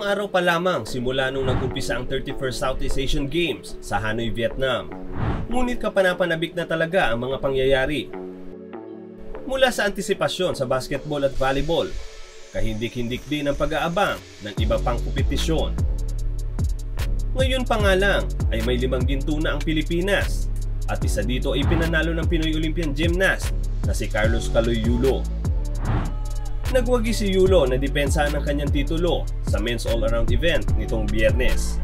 araw pa lamang simula nung nag-umpisa ang 31st Southeast Asian Games sa Hanoi, Vietnam. Ngunit kapanapanabik na talaga ang mga pangyayari. Mula sa antisipasyon sa basketball at volleyball, kahindik-hindik din ang pag-aabang ng iba pang kompetisyon. Ngayon pa nga lang ay may limang ginto na ang Pilipinas at isa dito ay pinanalo ng Pinoy Olympian gymnast na si Carlos Caloy Yulo. Nagwagi si Yulo na depensahan ng kanyang titulo sa men's all-around event nitong biyernes.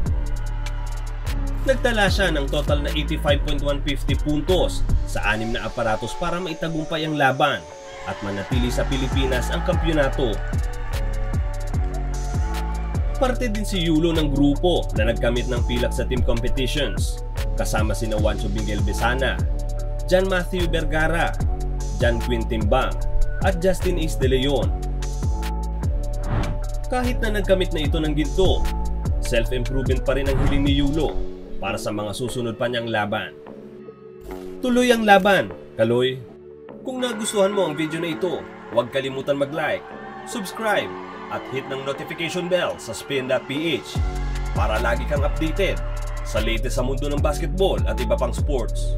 Nagtala siya ng total na 85.150 puntos sa anim na aparatos para maitagumpay ang laban at manatili sa Pilipinas ang kampyonato. Parte din si Yulo ng grupo na nagkamit ng pilak sa team competitions kasama sina Juancho Miguel Besana, John Matthew Vergara, John Quinn Timbang at Justin Ace De Leon. Kahit na nagkamit na ito ng ginto, self-improvement pa rin ang hiling ni Yulo para sa mga susunod pa niyang laban. Tuloy ang laban, Kaloy. Kung nagustuhan mo ang video na ito, huwag kalimutan mag-like, subscribe, at hit ng notification bell sa spin.ph para lagi kang updated sa latest sa mundo ng basketball at iba pang sports.